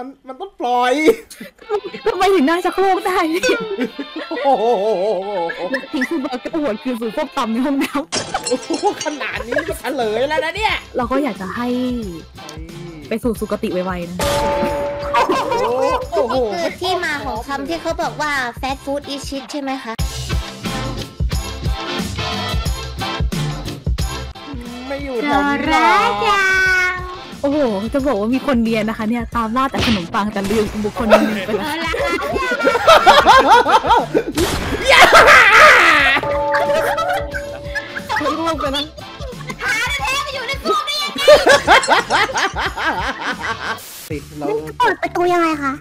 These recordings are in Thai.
มันมันต้องปล่อยทำไมถึงน่าจะโครกได้เนี่ยโอ้โหทิ้งคือเบอร์กระโดดคือสู่พวกตำในห้องน้โอ้โหขนาดนี้มันเฉลยแล้วนะเนี่ยำเราก็อยากจะให้ไปสู่สุคติไวๆนะโอ้โหนี่คือที่มาของคำที่เขาบอกว่า fast food is shit ใช่ไหมคะไม่อยู่แถวนี้หรอ โอ้โห จะบอกว่ามีคนเรียนนะคะ เนี่ยตามล่าแต่ขนมปังแต่ลืมบุคคลหนึ่งไปแล้วลงไปแล้วติดเราเปิดประตูยังไงคะ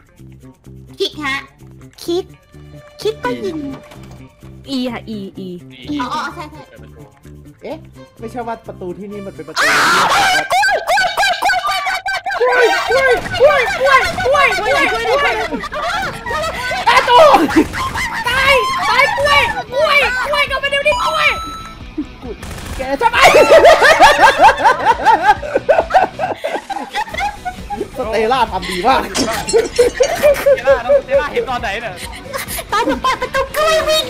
คลิกฮะคิด คิดก็ยิง อีค่ะอีอีอ๋ออ๋อใช่ใช่เอ๊ะ ไม่ใช่ว่าประตูที่นี่มันเป็นประตู แกทำไมสเตล่าทำดีมากเจล่าแล้วเจล่าเห็นตอนไหนเนี่ยตอนหนูเปิดประตูก็ไม่วิ่ง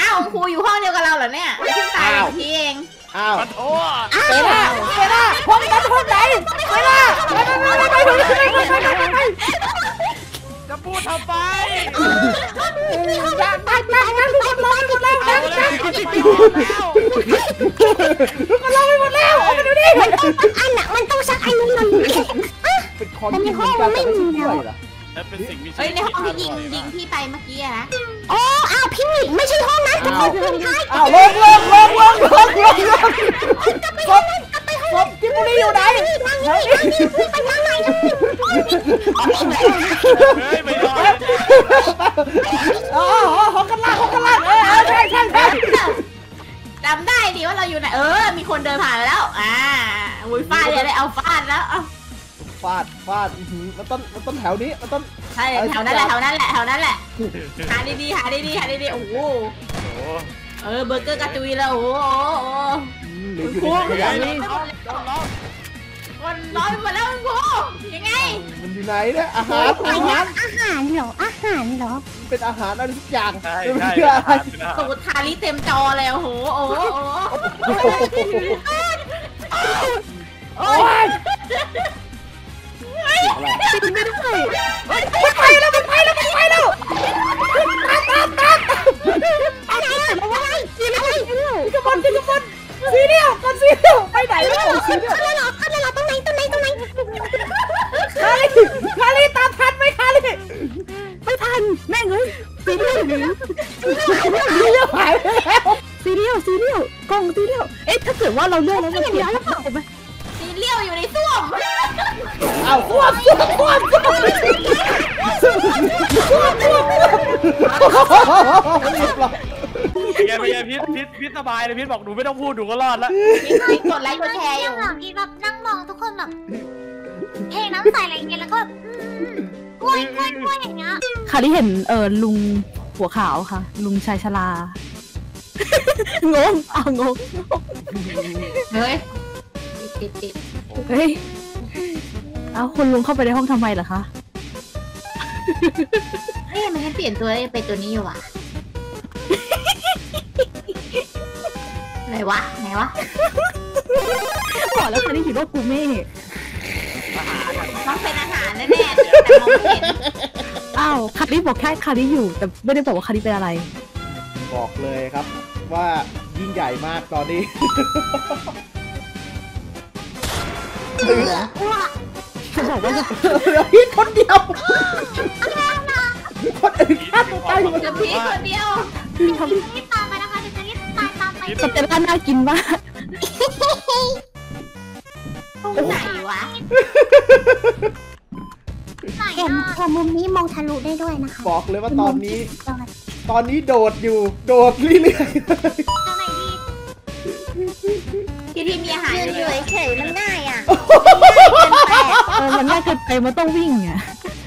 อ้าวครูอยู่ห้องเดียวกับเราเหรอเนี่ยเพิ่งตายไปทีเอง อ้าวมันโอ้เซล่าเซล่าห้องนั้นห้องไหนเซล่าไปไปไปไปไปไปไปจะพูดทำไมนั่งนั่งนั่งนั่งทุกคนรอไปหมดแล้วเอานั่งแล้วนั่งจะไปอยู่แล้วทุกคนรอไปหมดแล้วเอาไปดูดิอันน่ะมันต้องซักอันนู้นมันเป็นคอนที่มีการแต่ไม่ช่วยเหรอนั่นเป็นสิ่งมีชีวิตเฮ้ยในห้องที่ยิงยิงพี่ไปเมื่อกี้อะนะอ๋ออ้าวพี่หมิงไม่ใช่ห้องนั้นทุกคนขึ้นท้ายอ้าวลงลงลงลงลงลงลงศพศพที่บุรีอยู่ไหนนั่งนี่นั่งนี่ไปนั่งไหนเฮ้ยไม่รอดอ๋อห้องกันล่างห้องกันล่างเออใช่ใช่ใช่จำได้ดิว่าเราอยู่ไหนเออ มีคนเดินผ่านไปแล้ว อ่าอุ้ยฟาดเลยเอาฟาดแล้ว เอาฟาดฟาดมันต้นมันต้นแถวนี้มันต้น ใช่แถวนั้นแหละแถวนั้นแหละแถวนั้นแหละหาดีๆหาดีๆหาดีๆโอ้โหโอ้โหเออเบอร์เกอร์กระจุยแล้วโอ้โหโอ้โหหรืออยู่ในขยะเฮ้ยนี่น้องน้องน้องมันร้อยหมดแล้วคุณครูยังไงมันอยู่ไหนเนี่ยอาหารอาหารอาหารเหรอ อาหารเหรอ เป็นอาหารอะไรทุกอย่างใช่ไม่ใช่ใช่อะไรสูตรทาลิเต็มจอเลยโอ้โหโอ้โหโอ้โหโอ้ย ปิดไม่ได้มันไปแล้วมันไปแล้วมันไปแล้วตามตามตามอะไรอะไรอะไรกระบอนกระบอนซีเรียลกันซีเรียลไปไหนแล้วซีเรียลอะไรหรออะไรหรอตรงไหนตรงไหนตรงไหนคาริคาริตามทันไหมคาริไม่ทันแม่งเอ้ยซีเรียลหรือซีเรียลหายไปแล้วซีเรียลซีเรียลกล่องซีเรียลเอ๊ะถ้าเกิดว่าเราเลือกแล้วมันเสียหรือเปล่าไเรียบร้อยเป็นไงเป็นไงพีทพีทพีทสบายเลยพีทบอกหนูไม่ต้องพูดหนูก็รอดแล้วมีกดไลค์กดแชร์อยู่แบบนี้แบบนั่งมองทุกคนแบบเทน้ำใส่อะไรอย่างเงี้ยแล้วก็กล้วยกล้วยกล้วยอย่างเงี้ยค่ะที่เห็นเออลุงหัวขาวค่ะ ลุงชายชรางงอะงงเฮ้ยติดติดเฮ้ย เอาคุณลุงเข้าไปในห้องทำไมเหรอคะ เฮ้ยมันให้เปลี่ยนตัวไปตัวนี้อยู่ว่ะ ไหนวะ ไหนวะ บอกแล้วค่ะที่คิดว่ากูเม่ต้องเป็นอาหารแน่ๆแต่มองไม่เห็นอ้าวคาริบอกแค่คาริอยู่ แต่ไม่ได้บอกว่าคาริเป็นอะไร บอกเลยครับ ว่ายิ่งใหญ่มากตอนนี้ จะบอกว่าเหลือพี่คนเดียวคนอื่นฆ่าตัวตายหมดจะพีคนเดียวรีบตามไปนะคะเดี๋ยวจะรีบตามตามไปสเตลล่าน่ากินมากตรงไหนวะเห็นพอมุมนี้มองทะลุได้ด้วยนะคะ บอกเลยว่าตอนนี้ตรงไหนตอนนี้โดดอยู่ โดดเรื่อยตรงไหนดีที่ที่มีอาหารยือนยู่อยู่เลยเฉยๆมันง่ายอะ เออมันน่ายเกินไปมันต้องวิ่งไง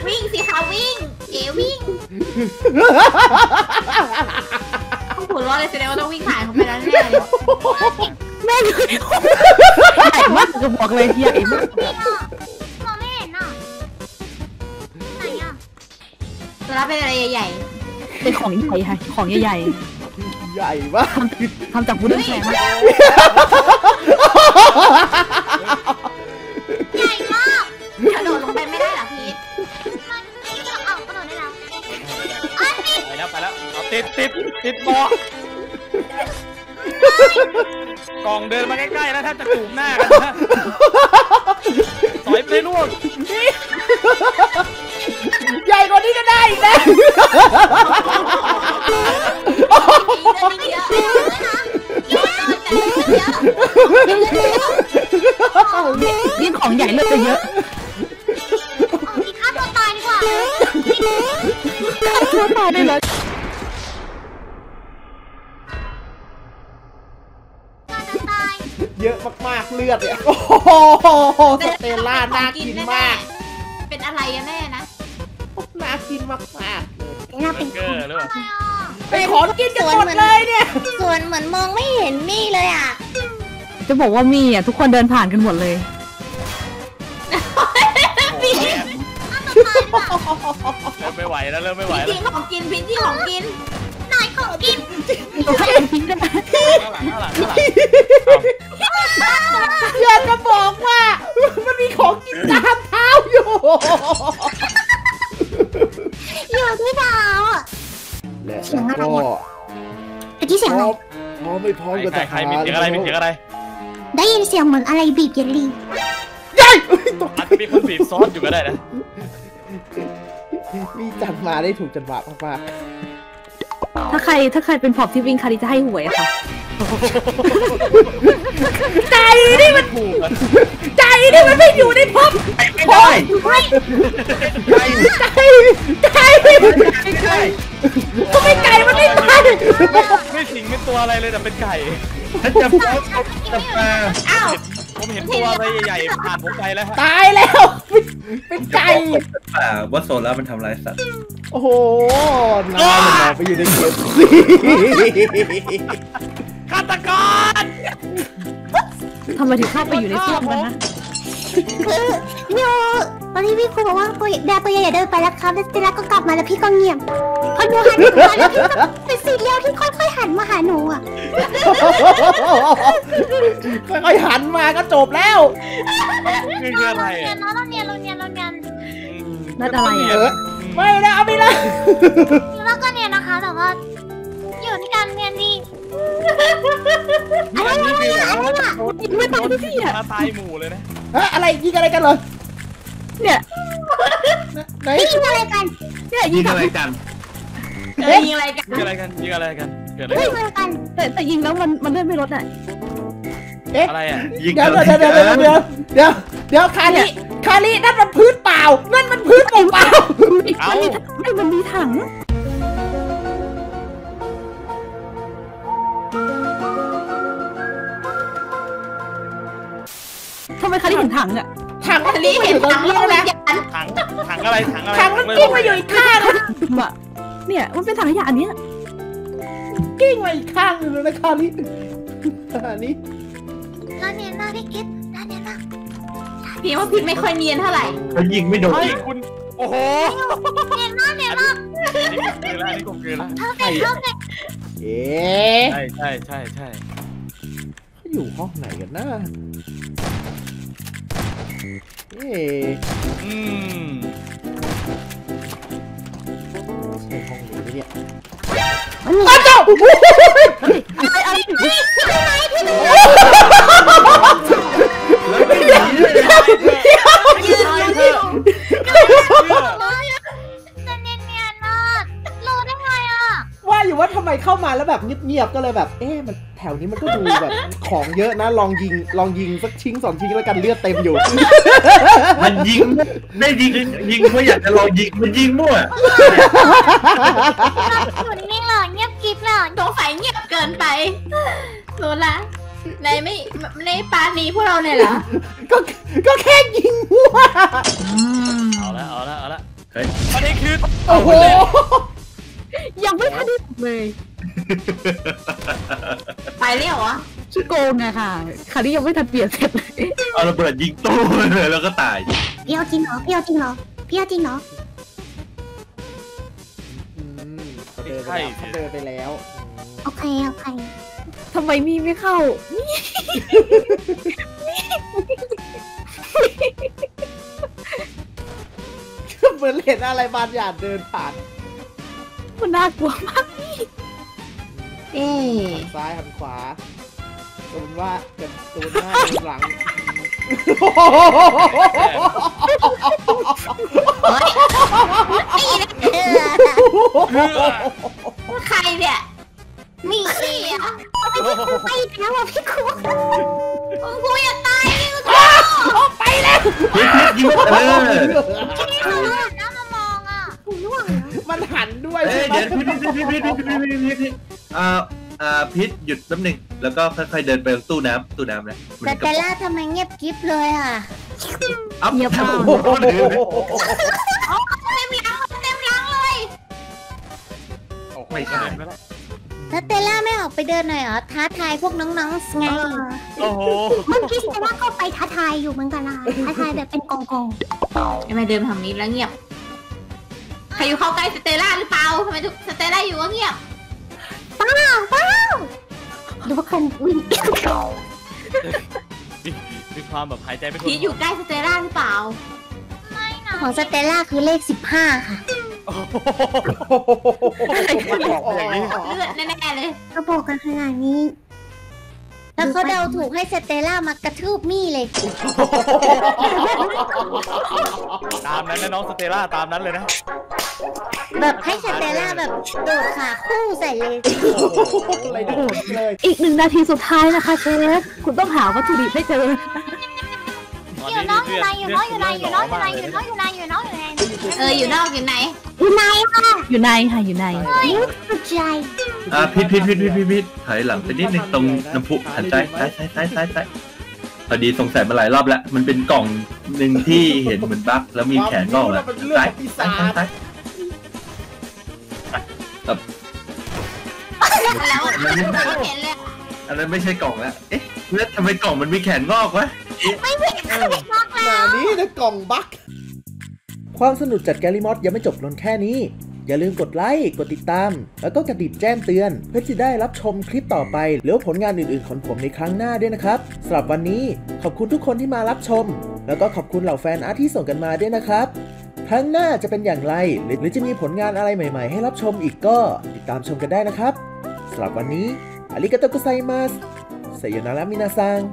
วิ่งสิคะวิ่งเอวิ่งเขาหัวเร้อเลยแสดงว่าต้องวิ่งถ่ายเขาไปแล้วแน่เลยแม่งใหญ่มากจะบอกเลยใหญ่มากแริงอะมองม่เห็นอ่ไหนอะวรับเป็นอะไรใหญ่เป็นของใหญ่ค่ะของใหญ่ใหญ่มากทำจากวุ้นแข็งๆ ใหญ่มากๆกระโดดลงไปไม่ได้เหรอพีทมันนี่ก็เอากระโดดได้แล้วไปแล้วไปแล้วเอาติดติดติดเบาะกล่องเดินมาใกล้ๆแล้วถ้าจะจูบหน้ากันนะสอยไปล่วงใหญ่กว่านี้ก็ได้อีกนะ ญ่เลือดจะเยอะออกอีกฆ่าตัวตายดีกว่าตัวตายได้เลยฆ่าตัวตายเยอะมากๆเลือดเนี่ยโอ้โหสเตลล่าน่ากินมาก เป็นอะไรกันแน่นะน่ากินมากน่าเบเป็อนร์เกอร์หรือเปล่าอะไรอะๆไปขอกินกันหมดเลยเนี่ยส่วนเหมือนมองไม่เห็นมี่เลยอะจะบอกว่ามีอะทุกคนเดินผ่านกันหมดเลย เริ่มไม่ไหวแล้วเริ่มไม่ไหวพีแล้วทของกินพีทที่ของกินหน่อยของกินให้เป็นพิงได้ไหมข้างหลังข้างหลังข้างหลังอยากจะบอกว่า มันมีของกินตามเท้าอยู่อยู่ที่ดาวอะ และเสียงอะไรก็อะตะกี้เสียงพอะไร ร้อมพร้อมไม่พร้อมกับใครทใครหารมีเสียงอะไรมีเสียงอะไรได้ยินเสียงเหมือนอะไรบีบเยลลี่ใหญ่ตกอาจจะมีคนบีบซอสอยู่ก็ได้นะ มีจัดมาได้ถูกจังหวะมากถ้าใครถ้าใครเป็นพอบที่วิ่งคาริจะให้หวยอะค่ะๆใจนี่มันถูกอะใจนี่มันไม่อยู่ในพบไม่ได้ใจใจใจก็ไม่ไก่มันไม่ตายไม่สิงเป็นตัวอะไรเลยแต่เป็นไก่ถ้าจะฟ้องจะมาอ้าว ผมเห็นตัวอะไรใหญ่ๆผ่านผมไปแล้วฮะตายแล้ว เป็นไก่ป่าว่าโซล่ามันทำร้ายสัตว์โอ้โหน้ามันมองไปอยู่ในเกมสิฆาตกรทำไมถึงเข้าไปอยู่ในซ่วมกันนะ คือโย ตอนที่พี่ครูบอกว่าตัวแดตัวใหญ่อย่าเดินไปแล้วครับแล้วเสร็จแล้วก็กลับมาแล้วพี่ก็เงียบพอหนูหันมาแล้วพี่ก็เป็นสีเลี้ยวที่ค่อยๆหันมาหาหนูอะค่อยๆหันมาก็จบแล้วคือคืออะไรเนียอะนนะเราเนียนเราเนียนเราเนียนนั่นอะไรเออะอไม่นะเอาไปเลยแล้วก็เนียนนะคะแต่ว่าอยู่ที่การเนียนนี่อันนี้คือแบบว่าโดนไม่ตายพี่อะมาตายหมู่เลยนะฮะอะไรยิงอะไรกันเหรอ เนี่ยไหนนี่ยิงอะไรกันเนี่ยยิยิงงกับอะไรกันเออยิงอะไรกันยิงอะไรกันยิงอะไรกันเกิดอะไรยิขึ้นงอะไรกันแต่แต่ยิงแล้วมันมันเลื่อนไม่ลดอะอะไรอะยิงเดี๋ยวอะไรเดี๋ยวกัเดี๋ยวเดี๋ยวนเดี๋ยวเดี๋ยวคาริคารินั่นมันพื้นเปล่า นั่นมันพื้นเปล่ามันมีมันมีไม่มันมีถังทำไมคาริเห็นถังอะ ถังมันลีกิ้งมาเห็อนยู่ตรงถังนี้แล้วแล้วมันะนยันถังถังอะไรถังอะไรถังมันกิ้งมาอยู่อีกข้างนะอะเนี่ย มันเป็นถังขยะอันเนี้ยกิ้งมาอีกข้างหนึงเลยนะคาริอันนี้เราเนียนมากพี่กิ๊ฟเราเนียนมากพี่ว่าพี่ไม่ค่อยเนียนเท่าไหร่เขายิงไม่โดนเฮ้ยคุณ โอ้โห เนียนมากเนียนมากอันนี้กลมกลืนแล้วอันนี้กลมกลืนแล้วเพอร์เฟกต์เพอร์เฟกต์เอ๊ะใช่ใช่ใช่ใช่เขาอยู่ห้องไหนกันนะเอืมใช่ห้องนี้เนี่ยมันมีอ้าวเจ้าโอ้โหอะไรอะไรอยู่แล้วไม่หนีเลยนะยืนอยู่จะเนียนเนียนมากรู้ได้ไงอะว่าอยู่ว่าทำไมเข้ามาแล้วแบบเงียบๆก็เลยแบบ เอ๊ะมัน ถวนี้มันก็ดูแบบ ของเยอะนะลองยิงลองยิงสักชิ้นสองชิ้นแล้วกันเลือดเต็มอยู่ มันยิงได้ยิงยิงเพราะอยากจะลองยิงมันยิงมั่วอยู่นิ่งๆเลยเงียบกริบเลยสงสัยเงียบเกินไปโซล่าในไม่ในปานีพวกเราเนี่ยเหรอ ก็ก็แค่ยิงมั่วเอาละเอาละเอาละเฮ้ยอันนี้คือโอ้โหยังไม่ทันได้เลย ไปเรียกวะชิโกงอะค่ะคาริยังไม่ทันเปลี่ยนเสร็จเลยเอาระเบิดยิงตู้เลยแล้วก็ตายพี่เอาจริงเหรอพี่เอาจริงเหรอพี่เอาจริงเหรอดินไปแล้วเขาเดินไปแล้วโอเคโอเคทำไมมีไม่เข้าเหมือนเห็นอะไรบางอย่างเดินผ่านมันน่ากลัวมาก หันซ้ายหันขวาตูนว่าจะตูนหน้าตูนหลังใครเนี่ยมีขี้เไปแล้วอะพี่ครูกูอยาตายพี่ครูไปแล้วพี่ยิงที่ครูแล้วมามองอะวงมันหันด้วยเดี๋ยวพี่พี่พี่พี่พี่พี่พี่ อ่าอ่าพิษหยุดแป๊บหนึงแล้วก็ค่อยๆเดินไปตู้น้ำตู้น้ำนะมันแต่มีกระแต่ป๋องล่าทำไมเงียบกิ๊บเลยอะ อัพเงียบมาก โอ้โหเดินเลยเต็มหลังเต็มหลังเลย ไม่ใช่ แล้วเตล่าไม่ออกไปเดินหน่อยเหรอ ท้าทายพวกน้องๆไง โอ้โห เมื่อกี้แต่ว่าก็ไปท้าทายอยู่เหมือนกันนะท้าทายแบบเป็นกองกองทำไมเดินมาทางนี้แล้วเงียบ ใครอยู่เข้าใกล้สเตลล่าหรือเปล่าทำไมทุกสเตลล่าอยู่ก็เงียบ เป้าเป้าดูว่าคนวิ่งมีความแบบหายใจไม่ทั่วพีทอยู่ใกล้สเตลล่าหรือเปล่าของสเตลล่าคือเลข15ค่ะโอ้โหมันออกอย่างนี้เลือดแน่ๆเลยก็บอกกันขนาดนี้ แล้วเขาเดาถูกให้สเตลล่ามากระทืบมี่เลย ตามนั้นนะน้องสเตลล่าตามนั้นเลยนะ แบบให้สเตลล่าแบบโดดขาคู่ใส่เลยอะไรโดดเลยอีกหนึ่งนาทีสุดท้ายนะคะเชฟคุณต้องหาวัตถุดิบให้เจออยู่น้องอยู่ไหนอยู่น้องอยู่ไหนอยู่น้องอยู่ไหนอยู่น้องอยู่ไหนอยู่น้องอยู่ไหนเอออยู่นอกอยู่ไหนอยู่ไหนค่ะอยู่ในค่ะอยู่ในสุดใจอ่าพิษพิษพิษพิษพิษพิษถอยหลังไปนิดนึงตรงน้ำพุหันซ้ายซ้ายซ้ายซ้ายซ้ายซ้ายพอดีสงสัยมาหลายรอบแล้ว มันเป็นกล่องหนึ่งที่เห็นเหมือนบั๊กแล้วมีแขนงอกแล้วมันเป็นเรื่องซ้ายของปีซ้าศายจซ้าย แล้วอันนั้นไม่เราเห็นเลยอันนั้นไม่ใช่กล่องแล้วเอ๊ะแล้วทำไมกล่องมันมีแขนงอกวะหนานี้นะกล่องบั๊กความสนุกจัดแกลิมอสยังไม่จบลงแค่นี้ อย่าลืมกดไลค์ กดติดตาม แล้วก็กระดิ่งแจ้งเตือน เพื่อจะได้รับชมคลิปต่อไป หรือผลงานอื่นๆของผมในครั้งหน้าด้วยนะครับสำหรับวันนี้ขอบคุณทุกคนที่มารับชม แล้วก็ขอบคุณเหล่าแฟนอาร์ตที่ส่งกันมาด้วยนะครับ ครั้งหน้าจะเป็นอย่างไร หรือหรือจะมีผลงานอะไรใหม่ ๆ ให้รับชมอีกก็ติดตามชมกันได้นะครับ Selama ni, alih kataku Sayonara mas.